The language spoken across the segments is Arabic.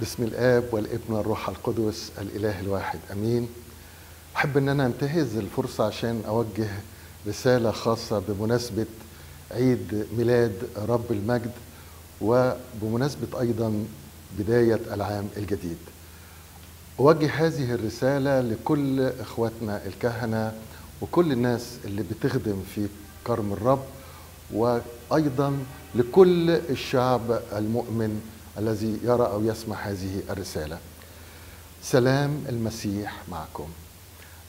باسم الآب والابن والروح القدس الإله الواحد آمين. أحب إن أنا أنتهز الفرصة عشان أوجه رسالة خاصة بمناسبة عيد ميلاد رب المجد وبمناسبة أيضا بداية العام الجديد. أوجه هذه الرسالة لكل إخواتنا الكهنة وكل الناس اللي بتخدم في كرم الرب وأيضا لكل الشعب المؤمن الذي يرى أو يسمع هذه الرسالة. سلام المسيح معكم.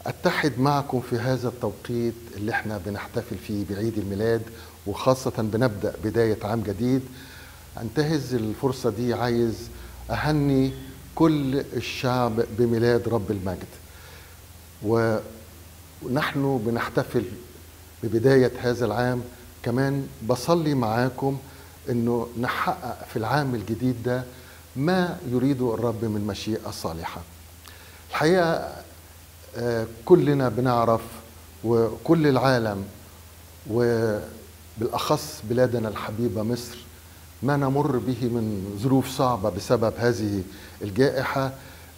أتحد معكم في هذا التوقيت اللي إحنا بنحتفل فيه بعيد الميلاد وخاصة بنبدأ بداية عام جديد. أنتهز الفرصة دي عايز أهني كل الشعب بميلاد رب المجد. ونحن بنحتفل ببداية هذا العام. كمان بصلي معاكم إنه نحقق في العام الجديد ده ما يريده الرب من مشيئة صالحة. الحقيقة كلنا بنعرف وكل العالم وبالأخص بلادنا الحبيبة مصر ما نمر به من ظروف صعبة بسبب هذه الجائحة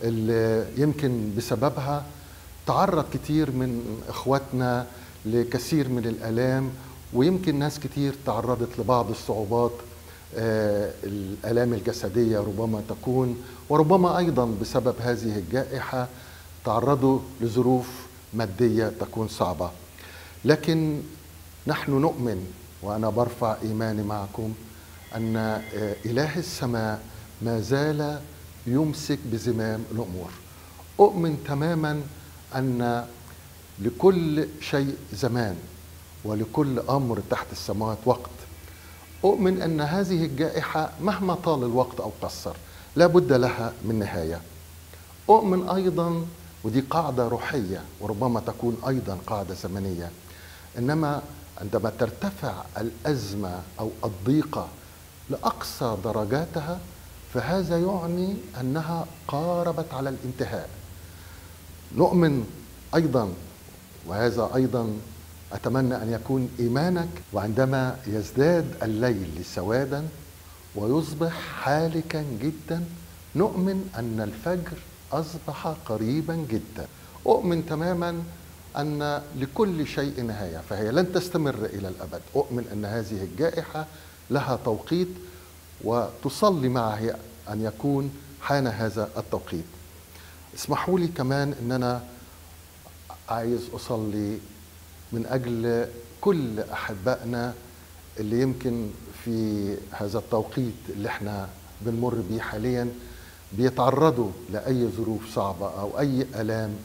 اللي يمكن بسببها تعرض كتير من إخواتنا لكثير من الألام ويمكن ناس كتير تعرضت لبعض الصعوبات آه الآلام الجسدية ربما تكون وربما أيضا بسبب هذه الجائحة تعرضوا لظروف مادية تكون صعبة. لكن نحن نؤمن وأنا برفع إيماني معكم أن آه إله السماء ما زال يمسك بزمام الأمور. أؤمن تماما أن لكل شيء زمان. ولكل أمر تحت السماوات وقت. أؤمن أن هذه الجائحة مهما طال الوقت أو قصر لا بد لها من نهاية. أؤمن أيضا ودي قاعدة روحية وربما تكون أيضا قاعدة زمنية إنما عندما ترتفع الأزمة أو الضيقة لأقصى درجاتها فهذا يعني أنها قاربت على الانتهاء. نؤمن أيضا وهذا أيضا أتمنى أن يكون إيمانك وعندما يزداد الليل سوادا ويصبح حالكا جدا نؤمن أن الفجر أصبح قريبا جدا. أؤمن تماما أن لكل شيء نهاية فهي لن تستمر إلى الأبد. أؤمن أن هذه الجائحة لها توقيت وتصلي معه أن يكون حان هذا التوقيت. اسمحوا لي كمان ان أنا عايز أصلي من أجل كل أحبائنا اللي يمكن في هذا التوقيت اللي إحنا بنمر بيه حاليا بيتعرضوا لأي ظروف صعبة أو أي آلام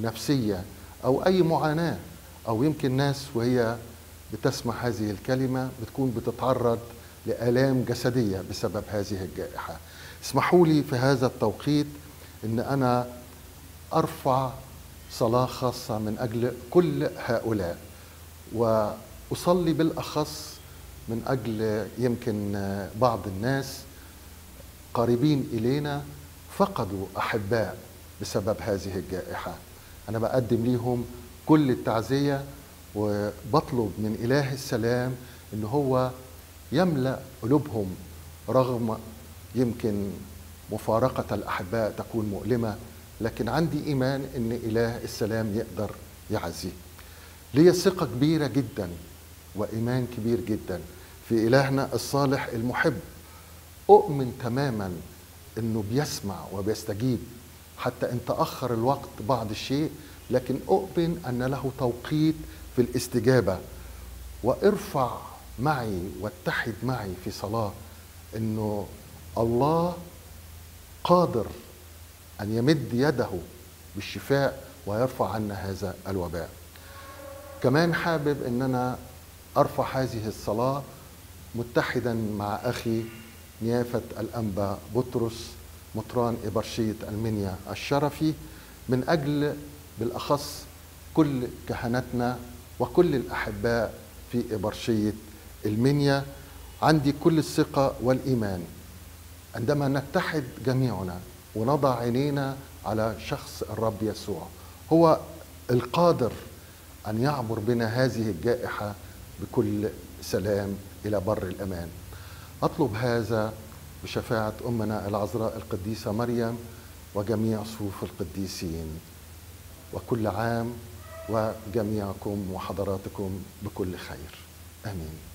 نفسية أو أي معاناة. أو يمكن ناس وهي بتسمع هذه الكلمة بتكون بتتعرض لآلام جسدية بسبب هذه الجائحة. اسمحوا لي في هذا التوقيت إن أنا أرفع صلاة خاصة من أجل كل هؤلاء. وأصلي بالأخص من أجل يمكن بعض الناس قريبين إلينا فقدوا أحباء بسبب هذه الجائحة. أنا بقدم ليهم كل التعزية وبطلب من إله السلام إن هو يملأ قلوبهم رغم يمكن مفارقة الأحباء تكون مؤلمة لكن عندي إيمان إن إله السلام يقدر يعزيه ليا ثقة كبيرة جدا وإيمان كبير جدا في إلهنا الصالح المحب. أؤمن تماما إنه بيسمع وبيستجيب حتى إن تأخر الوقت بعض الشيء لكن أؤمن أن له توقيت في الاستجابة. وارفع معي واتحد معي في صلاة إنه الله قادر أن يمد يده بالشفاء ويرفع عنا هذا الوباء. كمان حابب إن أنا أرفع هذه الصلاة متحدا مع أخي نيافة الأنبا بطرس مطران ابرشيه المنيا الشرفي من أجل بالأخص كل كهنتنا وكل الأحباء في ابرشيه المنيا عندي كل الثقة والإيمان. عندما نتحد جميعنا ونضع عينينا على شخص الرب يسوع. هو القادر أن يعبر بنا هذه الجائحة بكل سلام إلى بر الأمان. أطلب هذا بشفاعة أمنا العذراء القديسة مريم وجميع صفوف القديسين وكل عام وجميعكم وحضراتكم بكل خير. آمين.